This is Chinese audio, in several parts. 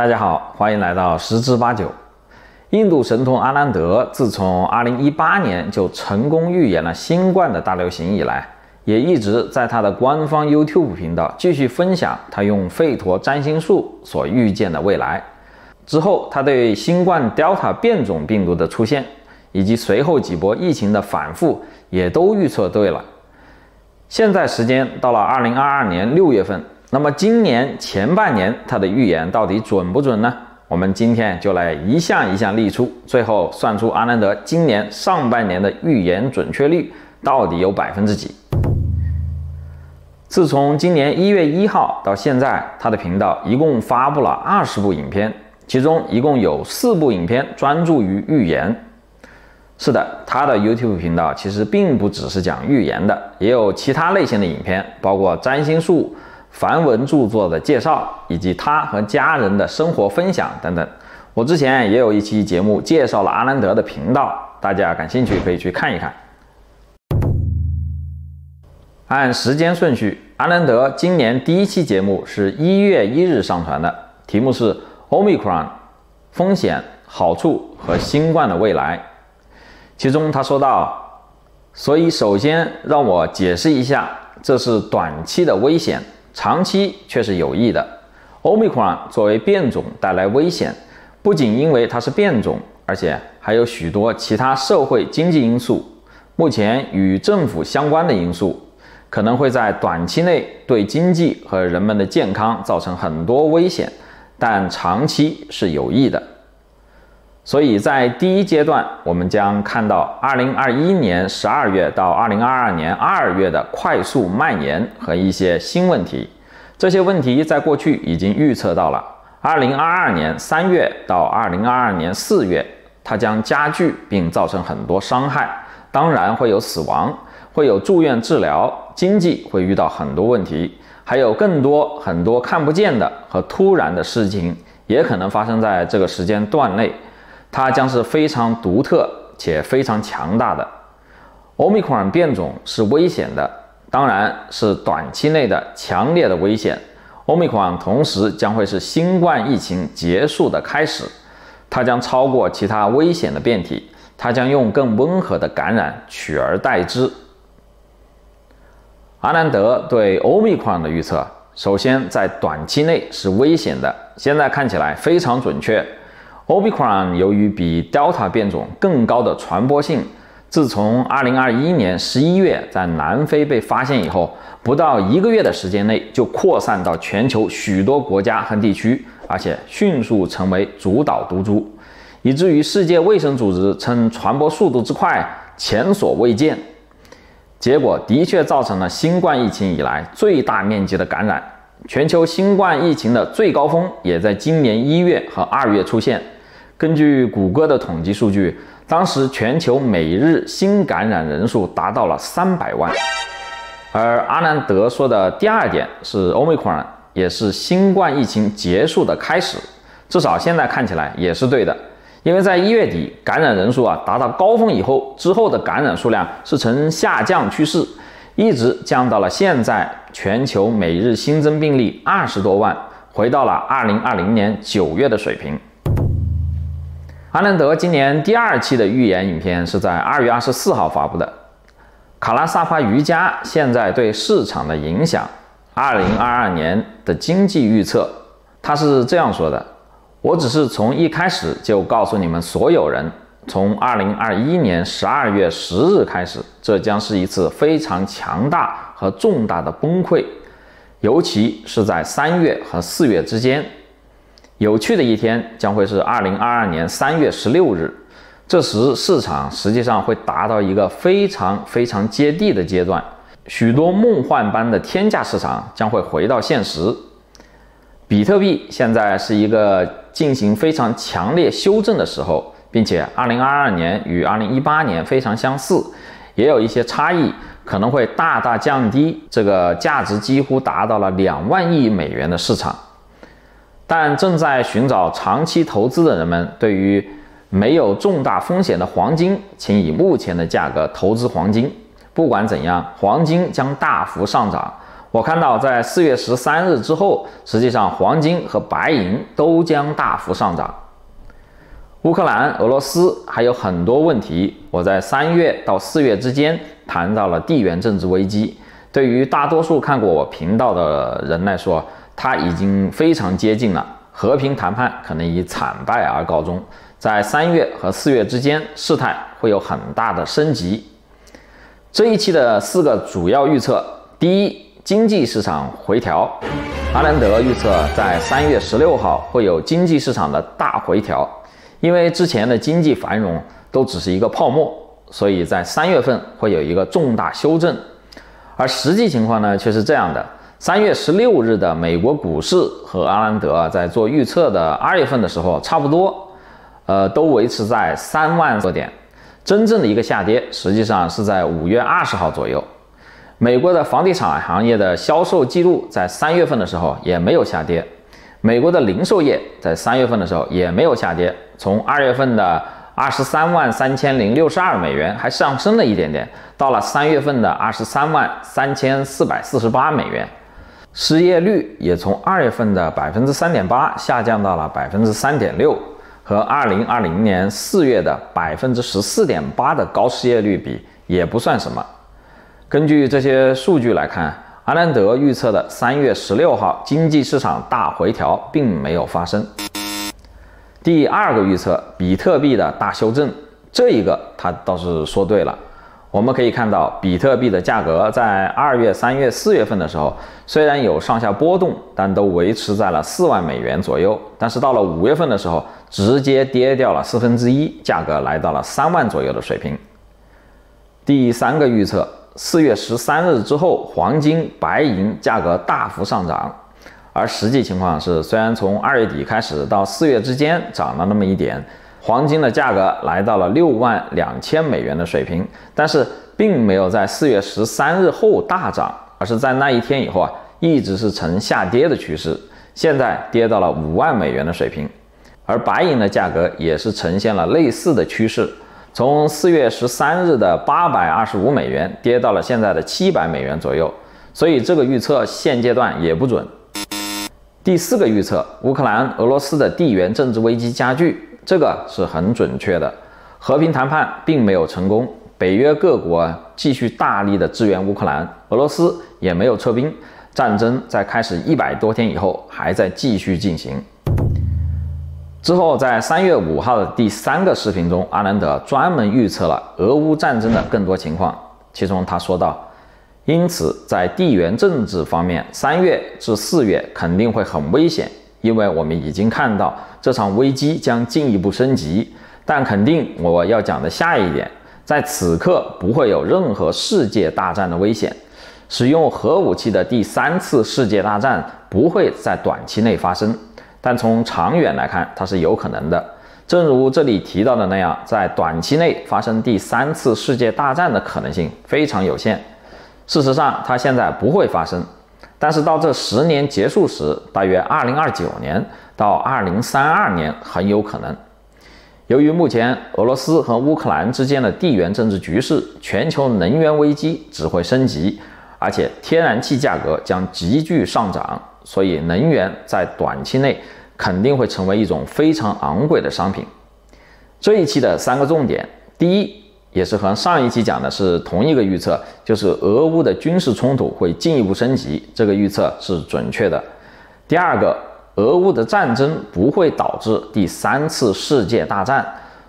大家好，欢迎来到十之八九。印度神童阿兰德自从2018年就成功预言了新冠的大流行以来，也一直在他的官方 YouTube 频道继续分享他用吠陀占星术所预见的未来。之后，他对新冠 Delta 变种病毒的出现以及随后几波疫情的反复也都预测对了。现在时间到了2022年6月份。那么今年前半年他的预言到底准不准呢？我们今天就来一项一项列出，最后算出阿南德今年上半年的预言准确率到底有百分之几。自从今年一月一号到现在，他的频道一共发布了二十部影片，其中一共有四部影片专注于预言。是的，他的 YouTube 频道其实并不只是讲预言的，也有其他类型的影片，包括占星术。梵文著作的介绍，以及他和家人的生活分享等等。我之前也有一期节目介绍了阿兰德的频道，大家感兴趣可以去看一看。按时间顺序，阿兰德今年第一期节目是一月一日上传的，题目是 Omicron 风险、好处和新冠的未来。其中他说到，所以首先让我解释一下，这是短期的危险。长期却是有益的。Omicron 作为变种带来危险，不仅因为它是变种，而且还有许多其他社会经济因素。目前与政府相关的因素，可能会在短期内对经济和人们的健康造成很多危险，但长期是有益的。所以在第一阶段，我们将看到2021年12月到2022年2月的快速蔓延和一些新问题。这些问题在过去已经预测到了。2022年3月到2022年4月，它将加剧并造成很多伤害，当然会有死亡，会有住院治疗，经济会遇到很多问题，还有更多很多看不见的和突然的事情也可能发生在这个时间段内。它将是非常独特且非常强大的。欧米克戎变种是危险的，当然是短期内的强烈的危险。欧米克戎同时将会是新冠疫情结束的开始，它将超过其他危险的变体，它将用更温和的感染取而代之。阿南德对欧米克戎的预测，首先在短期内是危险的，现在看起来非常准确。Omicron 由于比 Delta 变种更高的传播性，自从2021年11月在南非被发现以后，不到一个月的时间内就扩散到全球许多国家和地区，而且迅速成为主导毒株，以至于世界卫生组织称传播速度之快前所未见。结果的确造成了新冠疫情以来最大面积的感染，全球新冠疫情的最高峰也在今年一月和二月出现。根据谷歌的统计数据，当时全球每日新感染人数达到了三百万。而阿南德说的第二点是，Omicron 也是新冠疫情结束的开始，至少现在看起来也是对的。因为在一月底感染人数啊达到高峰以后，之后的感染数量是呈下降趋势，一直降到了现在全球每日新增病例二十多万，回到了二零二零年九月的水平。阿兰德今年第二期的预言影片是在二月二十四号发布的。卡拉萨帕瑜伽现在对市场的影响，二零二二年的经济预测，他是这样说的：“我只是从一开始就告诉你们所有人，从二零二一年十二月十日开始，这将是一次非常强大和重大的崩溃，尤其是在三月和四月之间。”有趣的一天将会是二零二二年三月十六日，这时市场实际上会达到一个非常非常接地的阶段，许多梦幻般的天价市场将会回到现实。比特币现在是一个进行非常强烈修正的时候，并且二零二二年与二零一八年非常相似，也有一些差异，可能会大大降低这个价值几乎达到了两万亿美元的市场。但正在寻找长期投资的人们，对于没有重大风险的黄金，请以目前的价格投资黄金。不管怎样，黄金将大幅上涨。我看到在四月十三日之后，实际上黄金和白银都将大幅上涨。乌克兰、俄罗斯还有很多问题，我在三月到四月之间谈到了地缘政治危机。对于大多数看过我频道的人来说，它已经非常接近了，和平谈判可能以惨败而告终。在三月和四月之间，事态会有很大的升级。这一期的四个主要预测：第一，经济市场回调。阿兰德预测在三月十六号会有经济市场的大回调。因为之前的经济繁荣都只是一个泡沫，所以在三月份会有一个重大修正，而实际情况呢却是这样的：三月十六日的美国股市和阿兰德在做预测的二月份的时候差不多，呃，都维持在三万多点。真正的一个下跌实际上是在五月二十号左右。美国的房地产行业的销售记录在三月份的时候也没有下跌。美国的零售业在三月份的时候也没有下跌，从二月份的二十三万三千零六十二美元还上升了一点点，到了三月份的二十三万三千四百四十八美元。失业率也从二月份的百分之三点八下降到了百分之三点六，和二零二零年四月的百分之十四点八的高失业率比也不算什么。根据这些数据来看。阿兰德预测的三月十六号经济市场大回调并没有发生。第二个预测，比特币的大修正，这一个他倒是说对了。我们可以看到，比特币的价格在二月、三月、四月份的时候，虽然有上下波动，但都维持在了四万美元左右。但是到了五月份的时候，直接跌掉了四分之一，价格来到了三万左右的水平。第三个预测。四月十三日之后，黄金、白银价格大幅上涨，而实际情况是，虽然从二月底开始到四月之间涨了那么一点，黄金的价格来到了六万两千美元的水平，但是并没有在四月十三日后大涨，而是在那一天以后啊，一直是呈下跌的趋势，现在跌到了五万美元的水平，而白银的价格也是呈现了类似的趋势。从四月十三日的八百二十五美元跌到了现在的七百美元左右，所以这个预测现阶段也不准。第四个预测，乌克兰俄罗斯的地缘政治危机加剧，这个是很准确的。和平谈判并没有成功，北约各国继续大力的支援乌克兰，俄罗斯也没有撤兵，战争在开始一百多天以后还在继续进行。之后，在三月五号的第三个视频中，阿兰德专门预测了俄乌战争的更多情况。其中他说道：“因此，在地缘政治方面，三月至四月肯定会很危险，因为我们已经看到这场危机将进一步升级。但肯定我要讲的下一点，在此刻不会有任何世界大战的危险，使用核武器的第三次世界大战不会在短期内发生。”但从长远来看，它是有可能的。正如这里提到的那样，在短期内发生第三次世界大战的可能性非常有限。事实上，它现在不会发生。但是到这十年结束时，大约二零二九年到二零三二年很有可能。由于目前俄罗斯和乌克兰之间的地缘政治局势，全球能源危机只会升级，而且天然气价格将急剧上涨。所以，能源在短期内肯定会成为一种非常昂贵的商品。这一期的三个重点，第一，也是和上一期讲的是同一个预测，就是俄乌的军事冲突会进一步升级，这个预测是准确的。第二个，俄乌的战争不会导致第三次世界大战，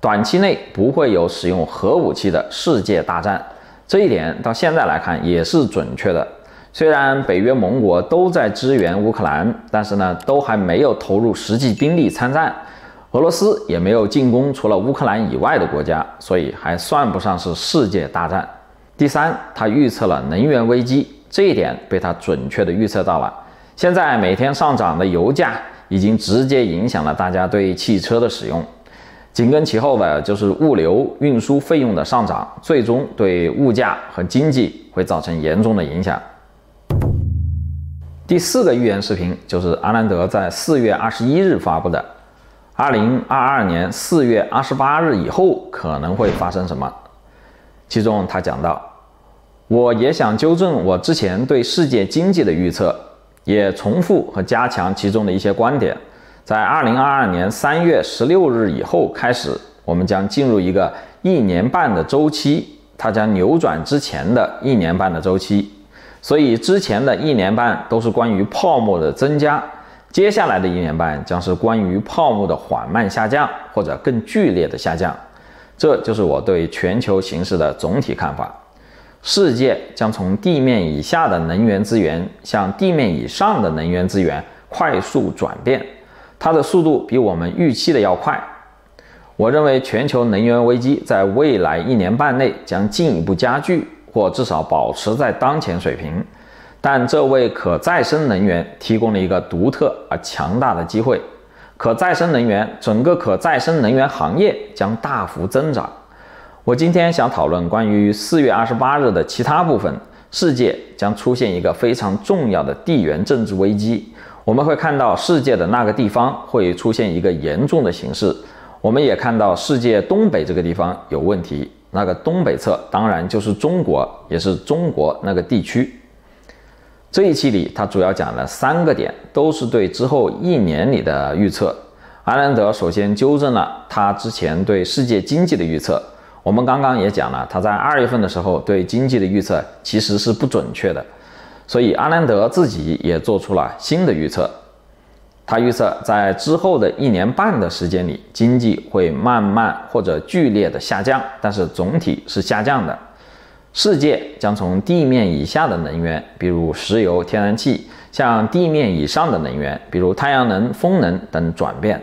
短期内不会有使用核武器的世界大战，这一点到现在来看也是准确的。虽然北约盟国都在支援乌克兰，但是呢，都还没有投入实际兵力参战。俄罗斯也没有进攻除了乌克兰以外的国家，所以还算不上是世界大战。第三，他预测了能源危机，这一点被他准确的预测到了。现在每天上涨的油价已经直接影响了大家对汽车的使用，紧跟其后的就是物流运输费用的上涨，最终对物价和经济会造成严重的影响。第四个预言视频就是阿兰德在四月二十一日发布的，二零二二年四月二十八日以后可能会发生什么？其中他讲到，我也想纠正我之前对世界经济的预测，也重复和加强其中的一些观点。在二零二二年三月十六日以后开始，我们将进入一个一年半的周期，它将扭转之前的一年半的周期。所以之前的一年半都是关于泡沫的增加，接下来的一年半将是关于泡沫的缓慢下降或者更剧烈的下降。这就是我对全球形势的总体看法。世界将从地面以下的能源资源向地面以上的能源资源快速转变。它的速度比我们预期的要快。我认为全球能源危机在未来一年半内将进一步加剧，或至少保持在当前水平。但这为可再生能源提供了一个独特而强大的机会。可再生能源，整个可再生能源行业将大幅增长。我今天想讨论关于四月二十八日的其他部分。世界将出现一个非常重要的地缘政治危机。我们会看到世界的那个地方会出现一个严重的形势，我们也看到世界东北这个地方有问题。那个东北侧当然就是中国，也是中国那个地区。这一期里，他主要讲了三个点，都是对之后一年里的预测。阿兰德首先纠正了他之前对世界经济的预测。我们刚刚也讲了，他在二月份的时候对经济的预测其实是不准确的。所以阿兰德自己也做出了新的预测，他预测在之后的一年半的时间里，经济会慢慢或者剧烈的下降，但是总体是下降的。世界将从地面以下的能源，比如石油、天然气，向地面以上的能源，比如太阳能、风能等转变。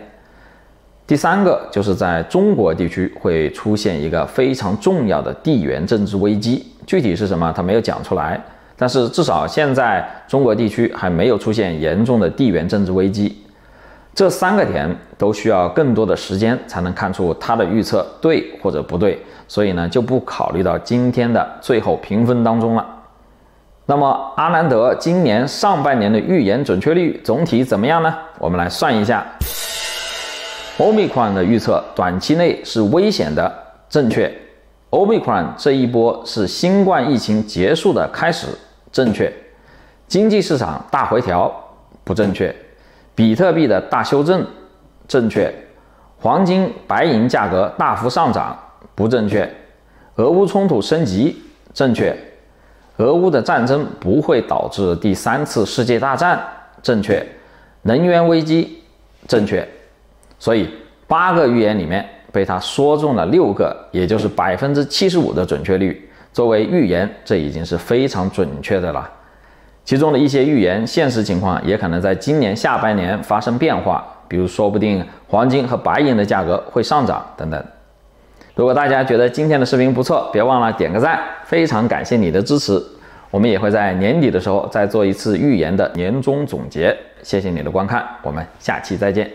第三个就是在中国地区会出现一个非常重要的地缘政治危机，具体是什么，他没有讲出来。但是至少现在中国地区还没有出现严重的地缘政治危机，这三个点都需要更多的时间才能看出他的预测对或者不对，所以呢就不考虑到今天的最后评分当中了。那么阿南德今年上半年的预言准确率总体怎么样呢？我们来算一下，欧米克的预测短期内是危险的，正确。欧米克这一波是新冠疫情结束的开始。正确，经济市场大回调不正确，比特币的大修正正确，黄金、白银价格大幅上涨不正确，俄乌冲突升级正确，俄乌的战争不会导致第三次世界大战正确，能源危机正确，所以八个预言里面被他说中了六个，也就是百分之七十五的准确率。作为预言，这已经是非常准确的了。其中的一些预言，现实情况也可能在今年下半年发生变化，比如说不定黄金和白银的价格会上涨等等。如果大家觉得今天的视频不错，别忘了点个赞，非常感谢你的支持。我们也会在年底的时候再做一次预言的年终总结。谢谢你的观看，我们下期再见。